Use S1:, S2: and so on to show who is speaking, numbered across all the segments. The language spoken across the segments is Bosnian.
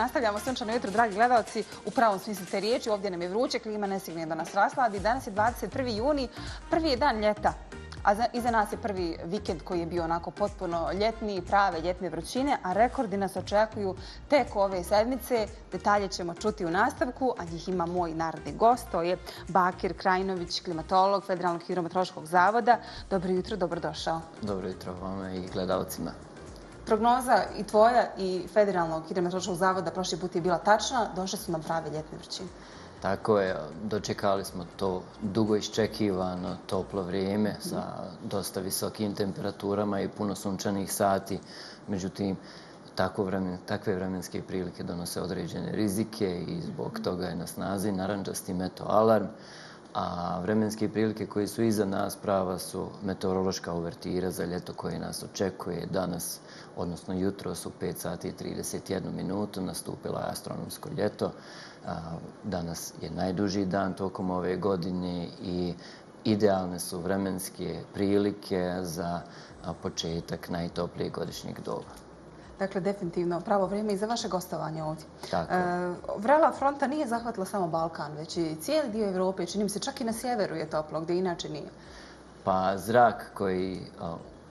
S1: Nastavljamo sunčano jutro, dragi gledalci, u pravom smislu te riječi. Ovdje nam je vruće, klima ne stigne da nas rasladi. Danas je 21. juni, prvi je dan ljeta. A iza nas je prvi vikend koji je bio onako potpuno ljetni, prave ljetne vrućine, a rekordi nas očekuju tek ove sedmice. Detalje ćemo čuti u nastavku, a njih ima moj narodni gost, to je Bakir Krajinović, klimatolog Federalnog hidrometrološkog zavoda. Dobro jutro, dobrodošao.
S2: Dobro jutro vama i gledalcima
S1: prognoza i tvoja i Federalnog hidrometeorološkog zavoda prošli put je bila tačna, došle su nam prave ljetne vrćine.
S2: Tako je, dočekali smo to dugo iščekivano toplo vrijeme sa dosta visokim temperaturama i puno sunčanih sati. Međutim, tako vremen, takve vremenske prilike donose određene rizike i zbog toga je na snazi naranđasti meto alarm a vremenske prilike koje su iza nas prava su meteorološka uvertira za ljeto koje nas očekuje danas, odnosno jutro su 5 sati i 31 minutu, nastupilo je astronomsko ljeto. Danas je najduži dan tokom ove godine i idealne su vremenske prilike za početak najtoplijeg godišnjeg doba.
S1: Dakle, definitivno pravo vrijeme i za vaše gostovanje ovdje.
S2: Tako. E,
S1: vrela fronta nije zahvatila samo Balkan, već i cijeli dio Evrope. Čini mi se čak i na sjeveru je toplo, gdje inače nije.
S2: Pa zrak koji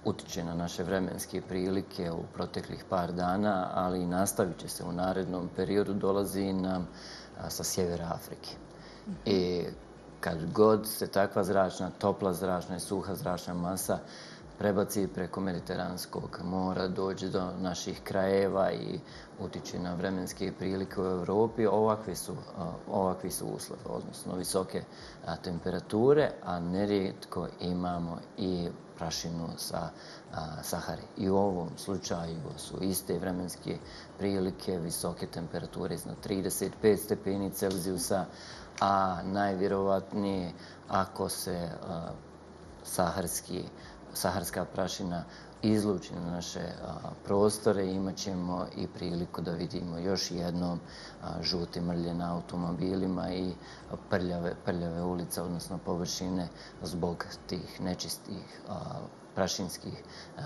S2: utiče na naše vremenske prilike u proteklih par dana, ali i nastavit će se u narednom periodu, dolazi nam sa sjevera Afrike. Mhm. I kad god se takva zračna, topla zračna i suha zračna masa prebaci preko Mediteranskog mora, dođe do naših krajeva i utiče na vremenske prilike u Evropi, ovakvi su, uh, ovakvi su uslovi, odnosno visoke uh, temperature, a nerijetko imamo i prašinu sa uh, Sahari. I u ovom slučaju su iste vremenske prilike, visoke temperature iznad 35 stepeni Celzijusa, a najvjerovatnije ako se saharski saharska prašina izluči na naše prostore, imat ćemo i priliku da vidimo još jednom žute mrlje na automobilima i prljave, prljave ulice, odnosno površine zbog tih nečistih prašinskih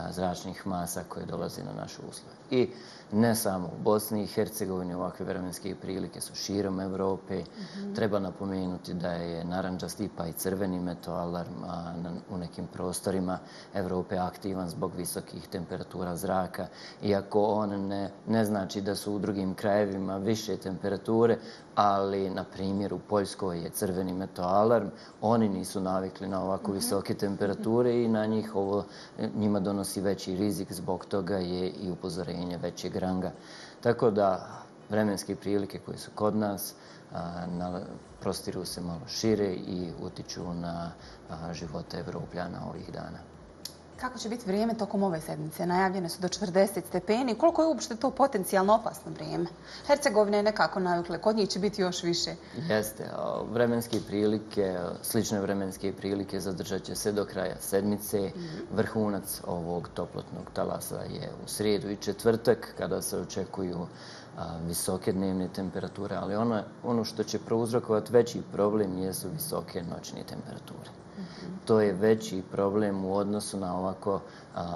S2: zračnih masa koje dolaze na našu uslove. I ne samo u Bosni i Hercegovini ovakve vremenske prilike su širom Evrope. Mhm. Treba napomenuti da je naranđasti pa i crveni metoalarm u nekim prostorima Evrope aktivan zbog visokih temperatura zraka. Iako on ne, ne znači da su u drugim krajevima više temperature, ali na primjer u Poljskoj je crveni metoalarm. Oni nisu navikli na ovako mhm. visoke temperature i na njih ovo njima donosi veći rizik. Zbog toga je i upozorenje većeg ranga. Tako da vremenske prilike koje su kod nas prostiru se malo šire i utiču na živote Evropljana ovih dana.
S1: Kako će biti vrijeme tokom ove sedmice? Najavljene su do 40 stepeni. Koliko je uopšte to potencijalno opasno vrijeme? Hercegovine je nekako navikle. Kod njih će biti još više.
S2: Jeste. Vremenske prilike, slične vremenske prilike zadržat će se do kraja sedmice. Mhm. Vrhunac ovog toplotnog talasa je u srijedu i četvrtak kada se očekuju visoke dnevne temperature. Ali ono, ono što će prouzrokovati veći problem jesu visoke noćne temperature. To je veći problem u odnosu na ovako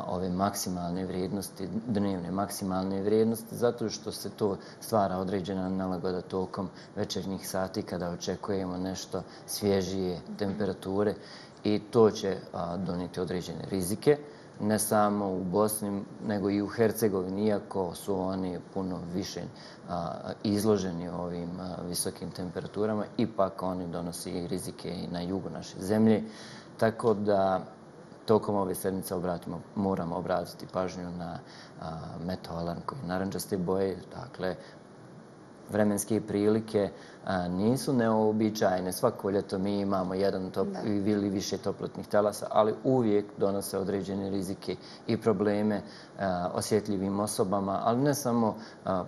S2: ove maksimalne vrijednosti, dnevne maksimalne vrijednosti, zato što se to stvara određena nalagoda tokom večernjih sati kada očekujemo nešto svježije temperature i to će doniti određene rizike ne samo u Bosni, nego i u Hercegovini, iako su oni puno više izloženi ovim visokim temperaturama, ipak oni donosi i rizike i na jugu naše zemlje. Tako da tokom ove sedmice obratimo, moramo obratiti pažnju na metoalarm koji je naranđaste boje, dakle vremenske prilike nisu neobičajne. Svako ljeto mi imamo jedan top ili više toplotnih talasa, ali uvijek donose određene rizike i probleme osjetljivim osobama, ali ne samo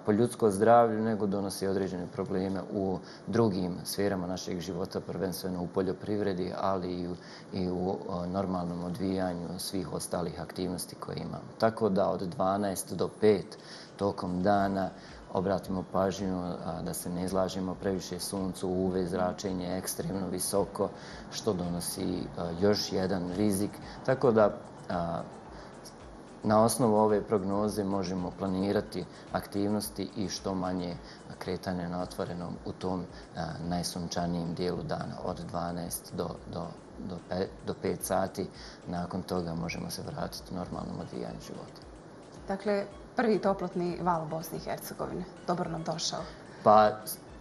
S2: po ljudsko zdravlju, nego donose određene probleme u drugim sferama našeg života, prvenstveno u poljoprivredi, ali i u normalnom odvijanju svih ostalih aktivnosti koje imamo. Tako da od 12 do 5 tokom dana obratimo pažnju da se ne izlažimo previše suncu, UV zračenje ekstremno visoko, što donosi još jedan rizik. Tako da na osnovu ove prognoze možemo planirati aktivnosti i što manje kretanje na otvorenom u tom najsunčanijem dijelu dana od 12 do, do, do, 5, do 5 sati. Nakon toga možemo se vratiti normalnom odvijanju života.
S1: Dakle, prvi toplotni val Bosni i Hercegovine. Dobro nam došao.
S2: Pa,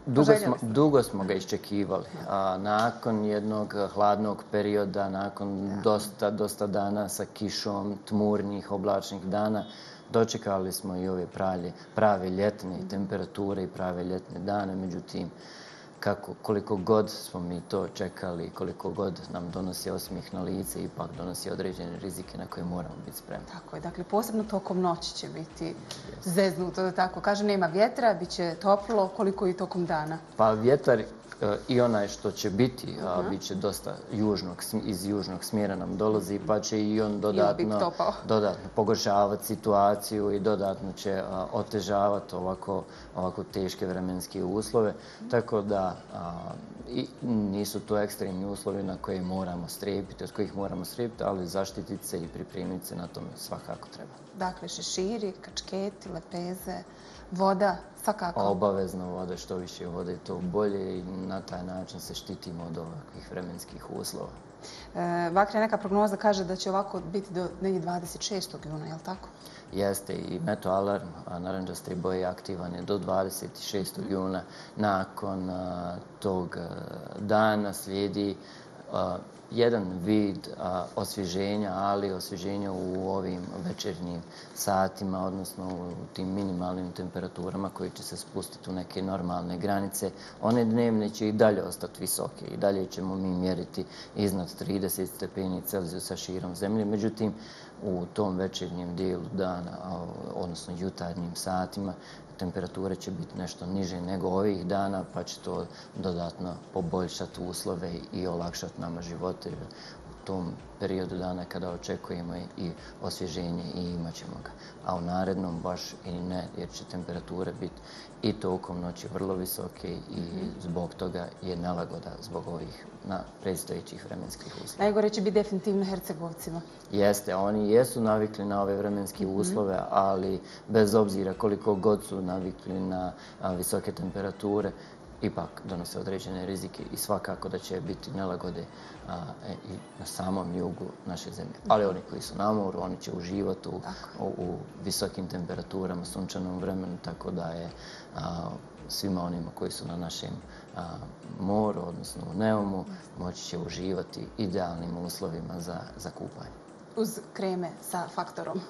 S2: Dugo smo, dugo smo ga iščekivali. A, nakon jednog hladnog perioda, nakon dosta, dosta dana sa kišom, tmurnih, oblačnih dana, dočekali smo i ove prave, prave ljetne temperature i prave ljetne dane. Međutim, kako, koliko god smo mi to čekali, koliko god nam donosi osmih na lice, ipak donosi određene rizike na koje moramo biti spremni.
S1: Tako je, dakle, posebno tokom noći će biti yes. zeznuto, da tako kaže, nema vjetra, bit će toplo, koliko i tokom dana?
S2: Pa vjetar E, i onaj što će biti, a bit će dosta južnog, iz južnog smjera nam dolazi, pa će i on dodatno, dodatno pogoršavati situaciju i dodatno će otežavati ovako, ovako teške vremenske uslove. Tako da i nisu to ekstremni uslovi na koje moramo strepiti, od kojih moramo strepiti, ali zaštititi se i pripremiti se na tome svakako treba.
S1: Dakle, šeširi, kačketi, lepeze, voda, svakako.
S2: Obavezno voda, što više vode, to bolje i na taj način se štitimo od ovakvih vremenskih uslova.
S1: E, Vakre, neka prognoza kaže da će ovako biti do negdje 26. juna, je li tako?
S2: Jeste i meto alarm, a boje aktivan je do 26. juna. Nakon a, tog dana slijedi a, jedan vid a, osvježenja, ali osvježenja u ovim večernjim satima, odnosno u tim minimalnim temperaturama koji će se spustiti u neke normalne granice. One dnevne će i dalje ostati visoke i dalje ćemo mi mjeriti iznad 30 stepeni Celzijusa širom zemlje. Međutim, u tom večernjem dijelu dana, odnosno jutarnjim satima, temperature će biti nešto niže nego ovih dana, pa će to dodatno poboljšati uslove i olakšati nama živote tom periodu dana kada očekujemo i osvježenje i imat ćemo ga. A u narednom baš i ne, jer će temperature biti i tokom noći vrlo visoke i zbog toga je nalagoda zbog ovih na predstojećih vremenskih uslova.
S1: Najgore će biti definitivno Hercegovcima.
S2: Jeste, oni jesu navikli na ove vremenske mhm. uslove, ali bez obzira koliko god su navikli na visoke temperature, ipak donose određene rizike i svakako da će biti nelagode a, e, i na samom jugu naše zemlje. Ali oni koji su na moru, oni će uživati u, u, u visokim temperaturama, sunčanom vremenu, tako da je a, svima onima koji su na našem a, moru, odnosno u Neumu, moći će uživati idealnim uslovima za, za kupanje.
S1: Uz kreme sa faktorom.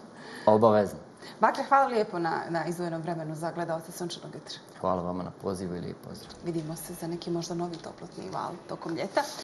S2: Obavezno.
S1: Bakre, hvala lijepo na, na izvojenom vremenu za gledalce Sunčanog jutra.
S2: Hvala vama na pozivu i lijep pozdrav.
S1: Vidimo se za neki možda novi toplotni val tokom ljeta.